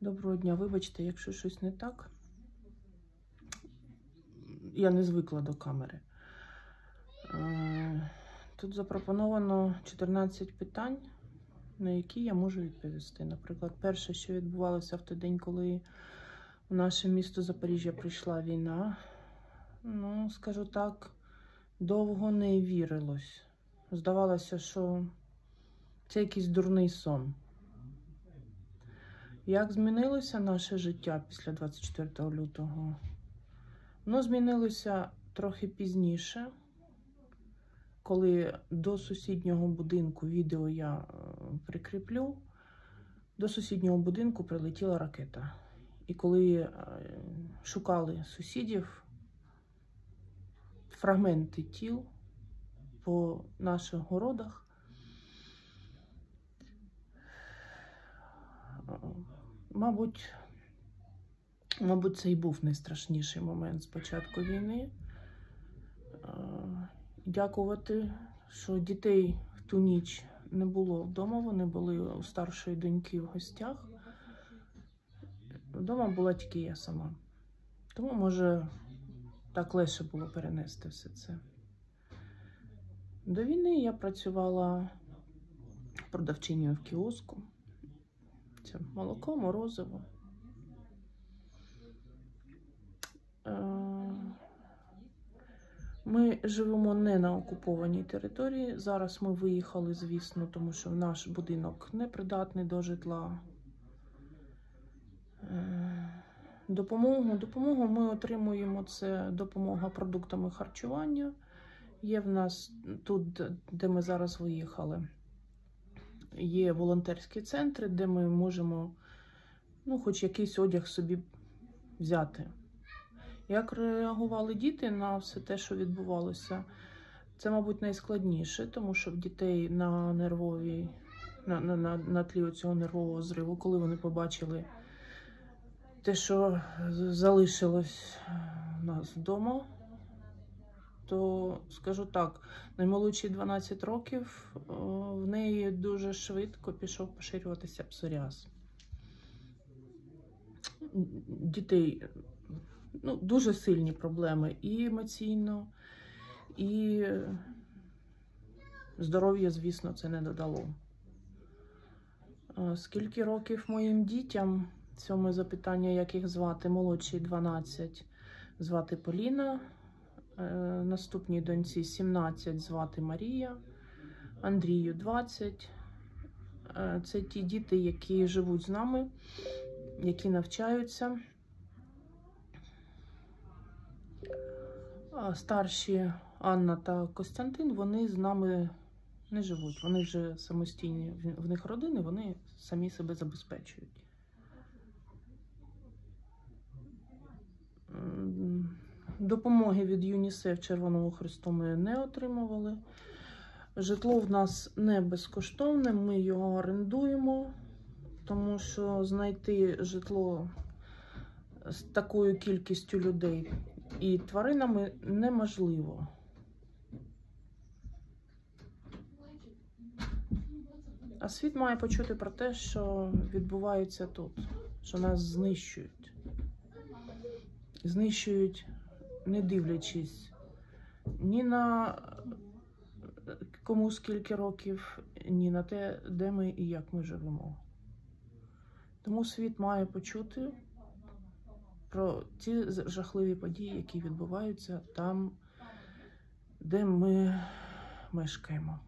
Доброго дня, вибачте, якщо щось не так. Я не звикла до камери. Е, Тут запропоновано 14 питань, на які я можу відповісти. Наприклад, перше, що відбувалося в той день, коли в наше місто Запоріжжя прийшла війна. Ну, скажу так, довго не вірилось. Здавалося, що це якийсь дурний сон. Як змінилося наше життя після 24 лютого? Воно змінилося трохи пізніше, коли до сусіднього будинку відео я е, прикріплю, до сусіднього будинку прилетіла ракета. І коли е, шукали сусідів, фрагменти тіл по наших городах, е, мабуть, мабуть, це і був найстрашніший момент з початку війни. Е, Дякувати, що дітей в ту ніч не було вдома. Вони були у старшої доньки в гостях. Вдома була тільки я сама. Тому, може, так легше було перенести все це. До війни я працювала продавчиною в кіоску. Це молоко, морозиво. Е, Ми живемо не на окупованій території. Зараз ми виїхали, звісно, тому що наш будинок непридатний до житла. Е, Допомогу. Допомогу ми отримуємо це допомога продуктами харчування. Є в нас тут, де ми зараз виїхали, є волонтерські центри, де ми можемо ну, хоч якийсь одяг собі взяти. Як реагували діти на все те, що відбувалося? Це, мабуть, найскладніше, тому що в дітей на нервовій, на, на, на, на тлі цього нервового зриву, коли вони побачили те, що залишилось у нас вдома, то скажу так, наймолодші 12 років в неї дуже швидко пішов поширюватися псоріаз. Дітей ну, дуже сильні проблеми і емоційно, і здоров'я, звісно, це не додало. Скільки років моїм дітям? Сьоме запитання, як їх звати? Молодшій 12, звати Поліна. Е, Наступній доньці 17 звати Марія, Андрію 20. Е, Це ті діти, які живуть з нами, які навчаються. Старші Анна та Костянтин, вони з нами не живуть. Вони вже самостійні, в- в них родини, вони самі себе забезпечують. Допомоги від ЮНІСЕФ Червоного Христу ми не отримували. Житло в нас не безкоштовне, ми його орендуємо, тому що знайти житло з такою кількістю людей і тваринами неможливо. А світ має почути про те, що відбувається тут, що нас знищують. Знищують, не дивлячись ні на кому скільки років, ні на те, де ми і як ми живемо. Тому світ має почути про ті жахливі події, які відбуваються там, де ми мешкаємо.